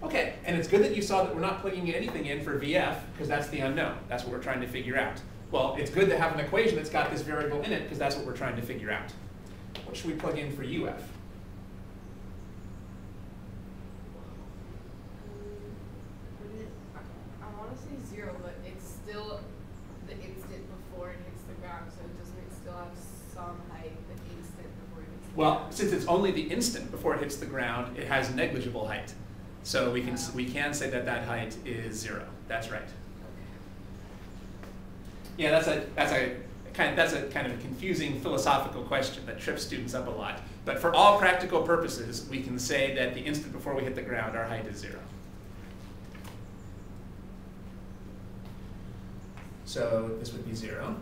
Okay, and it's good that you saw that we're not plugging anything in for VF, because that's the unknown. That's what we're trying to figure out. Well, it's good to have an equation that's got this variable in it, because that's what we're trying to figure out. What should we plug in for UF? Want to say zero, but it's still the instant before it hits the ground, so doesn't still have some height the instant before it hits the Well, since it's only the instant before it hits the ground, it has negligible height. So we can, we can say that that height is zero. That's right. Yeah, that's a, that's a kind, that's a kind of a confusing philosophical question that trips students up a lot. But for all practical purposes, we can say that the instant before we hit the ground, our height is zero. So this would be zero.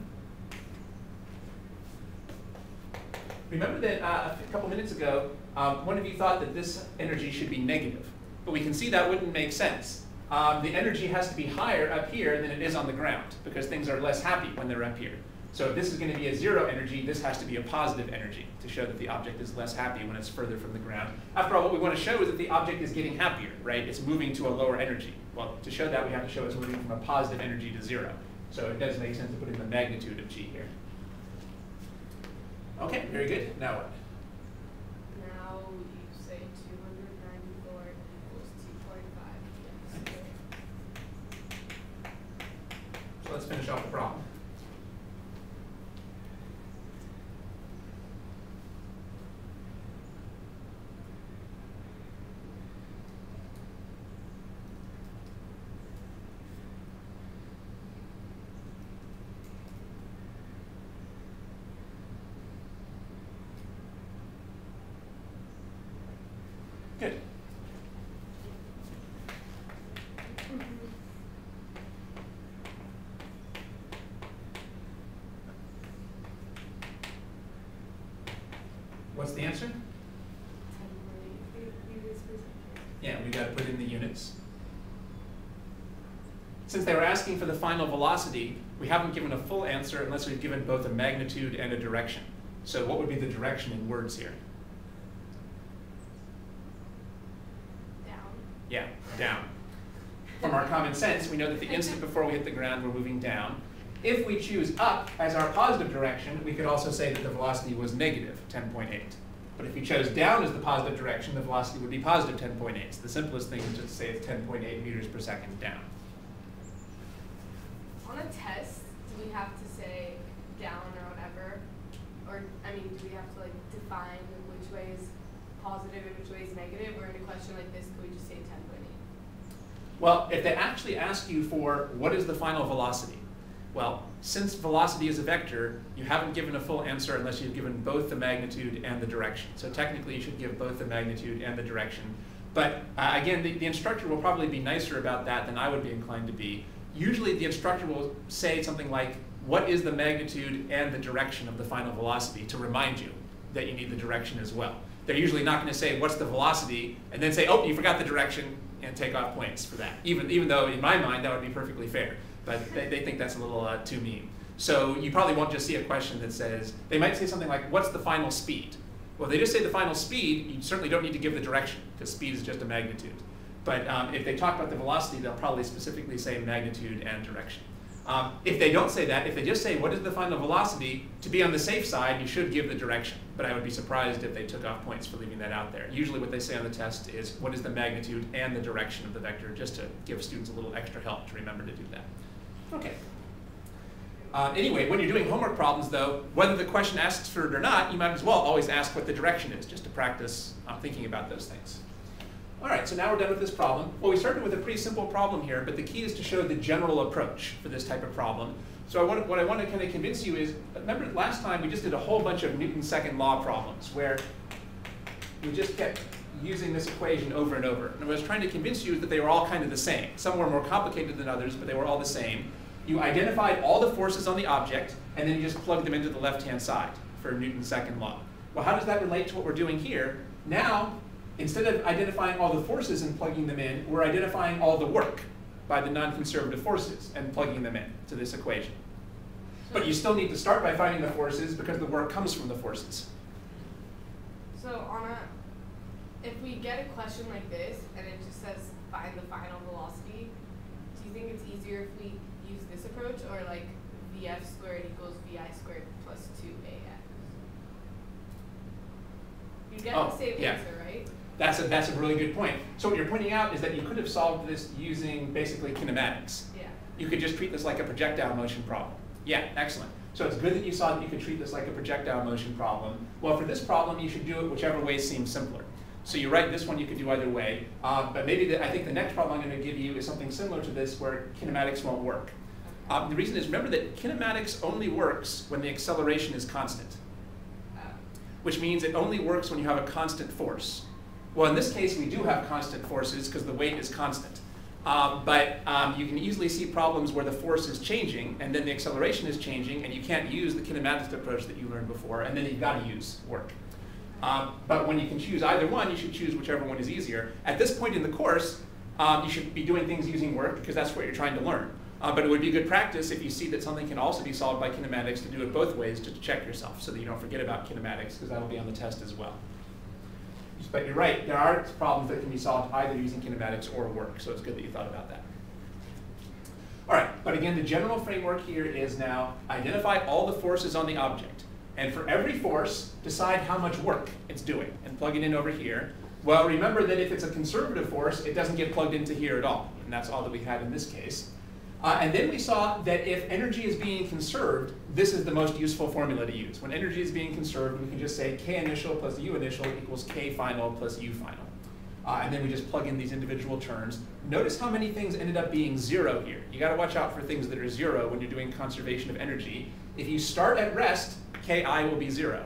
Remember that uh, a couple minutes ago, um, one of you thought that this energy should be negative, but we can see that wouldn't make sense. Um, the energy has to be higher up here than it is on the ground because things are less happy when they're up here. So if this is going to be a zero energy, this has to be a positive energy to show that the object is less happy when it's further from the ground. After all, what we want to show is that the object is getting happier, right? It's moving to a lower energy. Well, to show that, we have to show it's moving from a positive energy to zero. So it does make sense to put in the magnitude of g here. Okay, very good. Now what? Now you say two hundred ninety-four equals two point five. So let's finish off the problem. Good. What's the answer? Gotta put in the units. Since they were asking for the final velocity, we haven't given a full answer unless we've given both a magnitude and a direction. So what would be the direction in words here? Down. Yeah, down. From our common sense, we know that the instant before we hit the ground, we're moving down. If we choose up as our positive direction, we could also say that the velocity was negative 10.8. But if you chose down as the positive direction, the velocity would be positive 10.8. So the simplest thing is just to say it's 10.8 meters per second down. On a test, do we have to say down or whatever? Or, I mean, do we have to like define which way is positive and which way is negative? Or in a question like this, could we just say ten point eight? Well, if they actually ask you for what is the final velocity, well, since velocity is a vector, you haven't given a full answer unless you've given both the magnitude and the direction. So technically, you should give both the magnitude and the direction. But uh, again, the, the instructor will probably be nicer about that than I would be inclined to be. Usually, the instructor will say something like, what is the magnitude and the direction of the final velocity to remind you that you need the direction as well. They're usually not going to say, what's the velocity, and then say, oh, you forgot the direction, and take off points for that. Even, even though, in my mind, that would be perfectly fair. But they, they think that's a little uh, too mean. So you probably won't just see a question that says, they might say something like, what's the final speed? Well, if they just say the final speed, you certainly don't need to give the direction, because speed is just a magnitude. But um, if they talk about the velocity, they'll probably specifically say magnitude and direction. Um, if they don't say that, if they just say what is the final velocity, to be on the safe side, you should give the direction. But I would be surprised if they took off points for leaving that out there. Usually what they say on the test is what is the magnitude and the direction of the vector, just to give students a little extra help to remember to do that. Okay. Uh, anyway, when you're doing homework problems though, whether the question asks for it or not, you might as well always ask what the direction is, just to practice uh, thinking about those things. All right, so now we're done with this problem. Well, we started with a pretty simple problem here, but the key is to show the general approach for this type of problem. So I want, what I want to kind of convince you is, remember last time we just did a whole bunch of Newton's second law problems where we just kept using this equation over and over. And what I was trying to convince you that they were all kind of the same. Some were more complicated than others, but they were all the same. You identified all the forces on the object, and then you just plugged them into the left-hand side for Newton's second law. Well, how does that relate to what we're doing here? Now, instead of identifying all the forces and plugging them in, we're identifying all the work by the non-conservative forces and plugging them in to this equation. But you still need to start by finding the forces because the work comes from the forces. So on a, if we get a question like this and it just says find the final velocity, do you think it's easier if we use this approach or like VF squared equals VI squared plus two AX? You get Oh, the same yeah. answer, right? That's a, that's a really good point. So what you're pointing out is that you could have solved this using basically kinematics. Yeah. You could just treat this like a projectile motion problem. Yeah, excellent. So it's good that you saw that you could treat this like a projectile motion problem. Well, for this problem, you should do it whichever way seems simpler. So you're right, this one you could do either way. Uh, but maybe the, I think the next problem I'm going to give you is something similar to this where kinematics won't work. Um, the reason is remember that kinematics only works when the acceleration is constant, which means it only works when you have a constant force. Well, in this case, we do have constant forces because the weight is constant. Um, but um, you can easily see problems where the force is changing and then the acceleration is changing and you can't use the kinematics approach that you learned before and then you've got to use work. Um, but when you can choose either one, you should choose whichever one is easier. At this point in the course, um, you should be doing things using work because that's what you're trying to learn. Uh, but it would be good practice if you see that something can also be solved by kinematics to do it both ways to check yourself so that you don't forget about kinematics because that'll be on the test as well. But you're right, there are problems that can be solved either using kinematics or work, so it's good that you thought about that. All right, but again, the general framework here is now identify all the forces on the object. And for every force, decide how much work it's doing and plug it in over here. Well, remember that if it's a conservative force, it doesn't get plugged into here at all. And that's all that we had in this case. Uh, and then we saw that if energy is being conserved, this is the most useful formula to use. When energy is being conserved, we can just say k initial plus u initial equals k final plus u final. Uh, and then we just plug in these individual terms. Notice how many things ended up being zero here. You gotta watch out for things that are zero when you're doing conservation of energy. If you start at rest, ki will be zero.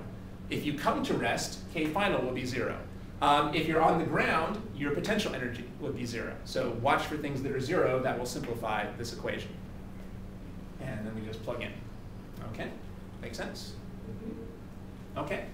If you come to rest, k final will be zero. Um, if you're on the ground, your potential energy would be zero. So watch for things that are zero, that will simplify this equation. And then we just plug in. Okay, makes sense? Okay.